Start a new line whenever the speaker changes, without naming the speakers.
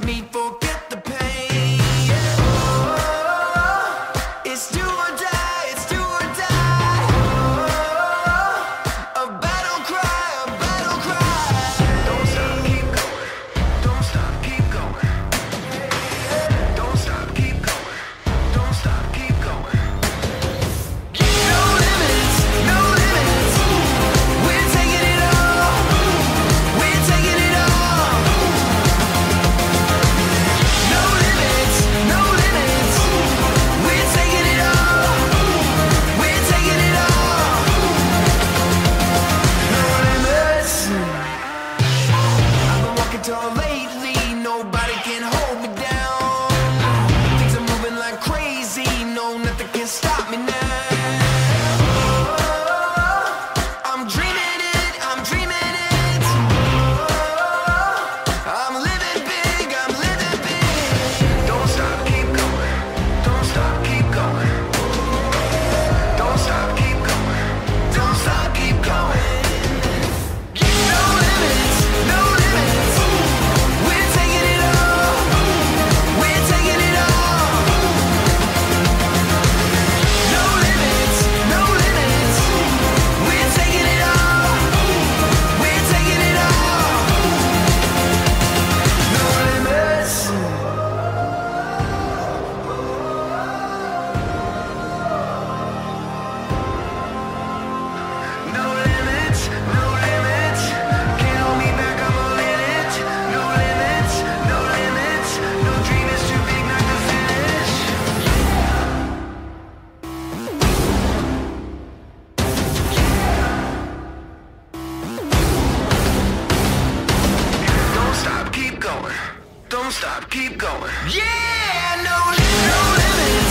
makes me forget. don't stop, keep going. Yeah, no, limit, no limit.